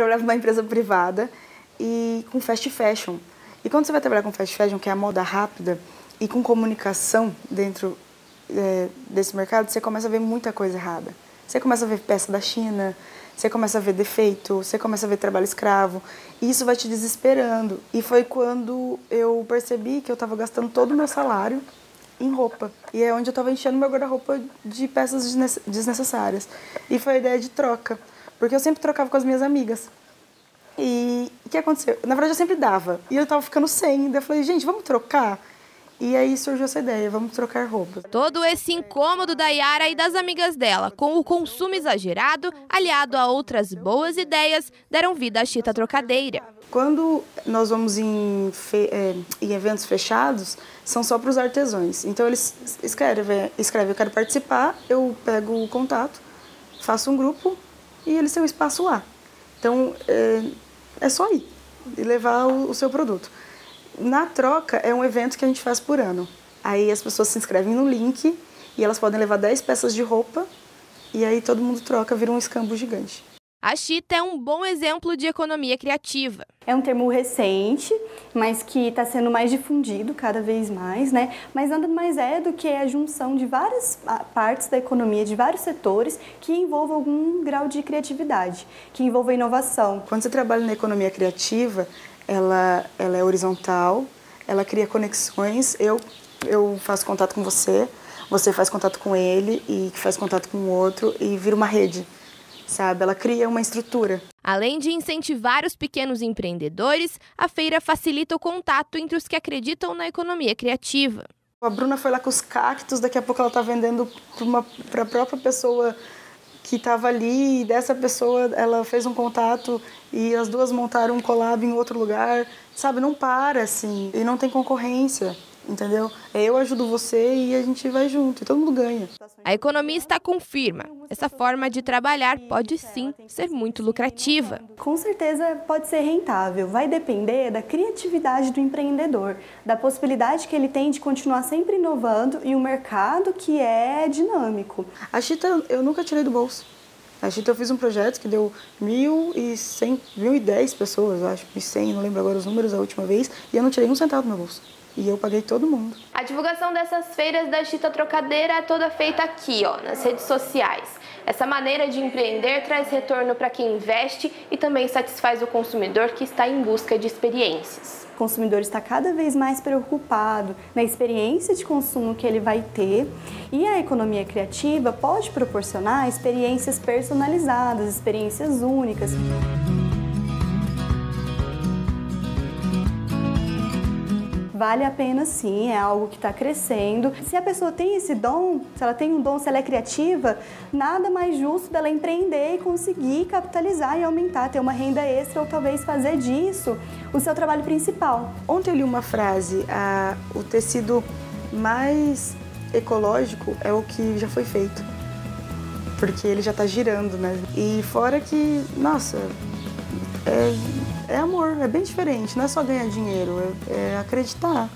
trabalhava numa empresa privada e com fast fashion. E quando você vai trabalhar com fast fashion, que é a moda rápida, e com comunicação dentro é, desse mercado, você começa a ver muita coisa errada. Você começa a ver peça da China, você começa a ver defeito, você começa a ver trabalho escravo, e isso vai te desesperando. E foi quando eu percebi que eu estava gastando todo o meu salário em roupa. E é onde eu estava enchendo meu guarda-roupa de peças desnecessárias. E foi a ideia de troca, porque eu sempre trocava com as minhas amigas. E o que aconteceu? Na verdade, eu sempre dava. E eu estava ficando sem. Daí eu falei, gente, vamos trocar? E aí surgiu essa ideia, vamos trocar roupas. Todo esse incômodo da Yara e das amigas dela, com o consumo exagerado, aliado a outras boas ideias, deram vida à chita trocadeira. Quando nós vamos em, é, em eventos fechados, são só para os artesãos. Então eles escrevem, escrevem, eu quero participar, eu pego o contato, faço um grupo e eles têm um espaço lá. Então é, é só ir e levar o, o seu produto. Na troca é um evento que a gente faz por ano. Aí as pessoas se inscrevem no link e elas podem levar 10 peças de roupa e aí todo mundo troca, vira um escambo gigante. A Chita é um bom exemplo de economia criativa. É um termo recente, mas que está sendo mais difundido cada vez mais, né? Mas nada mais é do que a junção de várias ah, partes da economia, de vários setores que envolvam algum grau de criatividade, que envolvam inovação. Quando você trabalha na economia criativa, ela, ela é horizontal, ela cria conexões. Eu, eu faço contato com você, você faz contato com ele e faz contato com o outro e vira uma rede, sabe? Ela cria uma estrutura. Além de incentivar os pequenos empreendedores, a feira facilita o contato entre os que acreditam na economia criativa. A Bruna foi lá com os cactos, daqui a pouco ela está vendendo para a própria pessoa que estava ali e dessa pessoa ela fez um contato e as duas montaram um collab em outro lugar, sabe? Não para assim e não tem concorrência entendeu? É eu ajudo você e a gente vai junto, e todo mundo ganha. A economista confirma, essa forma de trabalhar pode sim ser muito lucrativa. Com certeza pode ser rentável, vai depender da criatividade do empreendedor, da possibilidade que ele tem de continuar sempre inovando e um mercado que é dinâmico. A Chita eu nunca tirei do bolso. A Chita eu fiz um projeto que deu 1.100, 1.010 pessoas, acho, 1.100, não lembro agora os números a última vez, e eu não tirei um centavo do meu bolso. E eu paguei todo mundo. A divulgação dessas feiras da Chita Trocadeira é toda feita aqui, ó, nas redes sociais. Essa maneira de empreender traz retorno para quem investe e também satisfaz o consumidor que está em busca de experiências. O consumidor está cada vez mais preocupado na experiência de consumo que ele vai ter e a economia criativa pode proporcionar experiências personalizadas, experiências únicas. Vale a pena sim, é algo que está crescendo. Se a pessoa tem esse dom, se ela tem um dom, se ela é criativa, nada mais justo dela empreender e conseguir capitalizar e aumentar, ter uma renda extra ou talvez fazer disso o seu trabalho principal. Ontem eu li uma frase, a, o tecido mais ecológico é o que já foi feito. Porque ele já está girando, né? E fora que, nossa, é, é amor, é bem diferente, não é só ganhar dinheiro, é, é acreditar.